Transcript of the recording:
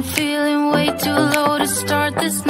I'm feeling way too low to start this night,